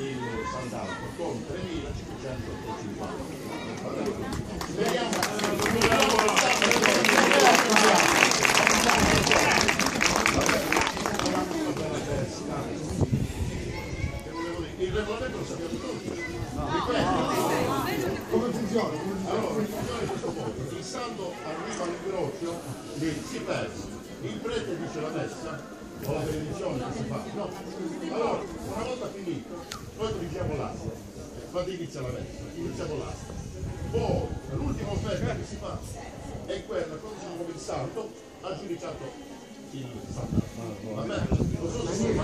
il Sant'Alto con 3.550 vediamo il regolamento lo sappiamo tutti come funziona? Allora, funziona modo. Saldo arriva all'ingrosso, lì si perde. Il prete dice la messa o la benedizione che si fa. No. Allora, una volta finito, noi dirigiamo l'asta. Quando inizia la messa, iniziamo l'asta. Poi, l'ultima offerta che si fa è quella, quando siamo come il salto, ha giudicato il salto. Va bene? Non so se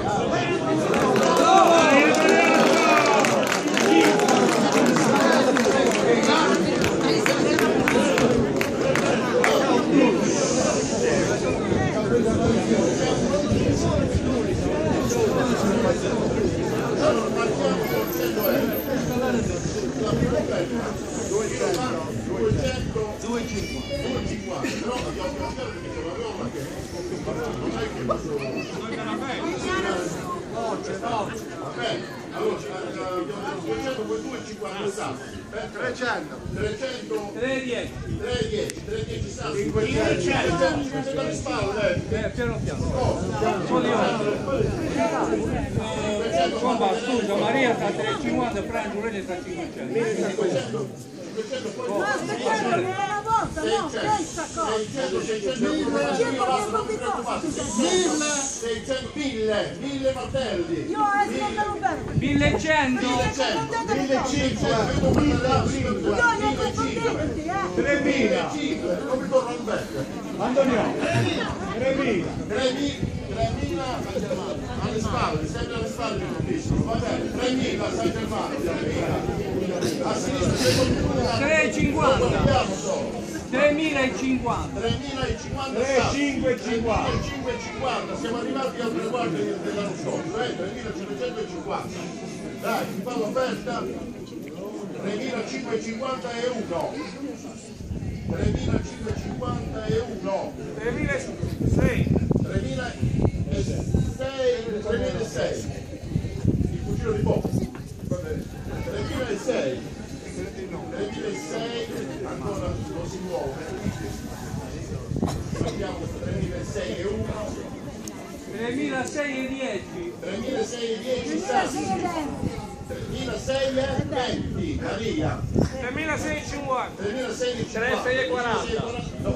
Allora, abbiamo 200 poi 2,50 sassi. 300. 300. 310. 310. 310 sassi. 500. Siete alle spalle. Eh, piano piano. Insomma, scusa, Maria sta a 350, Franco Rene sta a 500. 500. 500 poi No, aspettate, una volta, no, questa cosa. 600, 600, 500 di cosa? 600, 1000, 1000 martelli. Io ascoltalo bene. 1100. 1100, 1500, 1500, Io non confondete, eh. 3000, 5, non mi torno al becco. Antonio, 3.000. 3000 alle spalle, sempre alle spalle va bene, 3000 San Germano, 3000. A sinistra c'è qualcuno. 350. Vediamo solo. 3050. 3050 3.550. 3550 siamo arrivati al traguardo dell'anno scorso eh? 3550 dai ti fa l'offerta 3550 e 1 3550 e 1 3006. 3006 3006 il cugino di Bob 3006 3006 ancora non si muove Vediamo 3006 e 1 3006 e 10. 3006 e 10 sassi 3006 e 20 Maria 3650. 3006 e 50 36 e 40. No,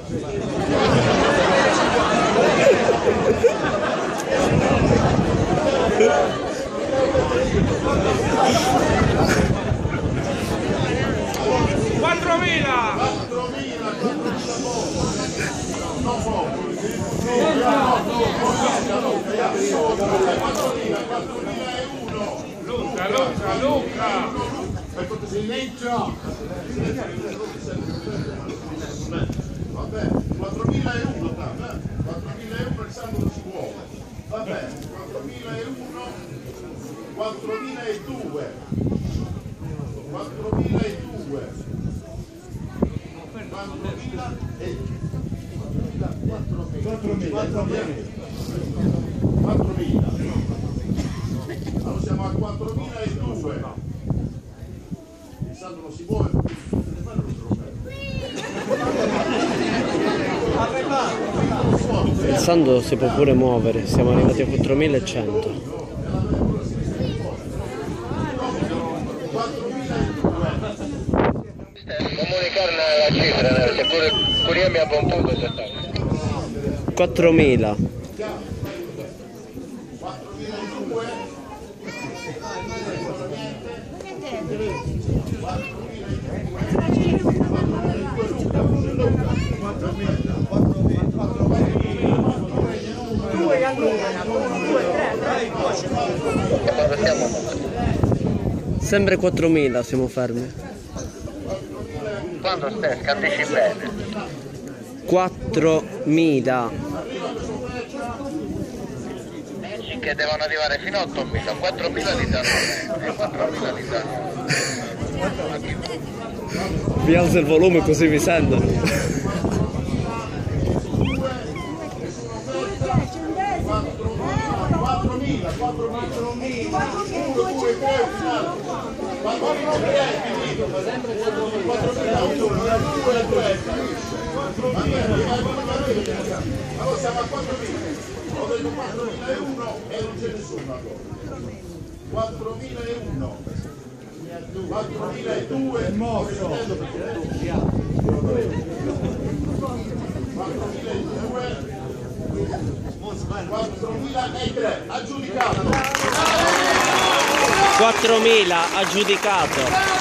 Quattromila! 4.000 4.000 poco non poco no, no, no, 4.000 4.000 e 1 Luca, Luca, Luca! per silenzio vabbè 4.001 tanto eh? 4.001 il sangue non si muove vabbè 4.001 4.002 4.002 4.000 e 4.000 4.000 2002 il saldo non si muove tutte il saldo si può pure muovere siamo arrivati a 4100 comunicarne la cifra eh, se pure Curia mi ha buon punto 4000 Sempre 4000 siamo fermi. quando stai capisci bene 4000. dici che devono arrivare fino a 8.000 4.000 li danno e 4.000 li danno vi alzo il volume così mi sento. Allora siamo a 4.000. 4.001 e non c'è nessuno ancora. 4.001. 4.002 è morto. 4.003 aggiudicato. 4.000 aggiudicato.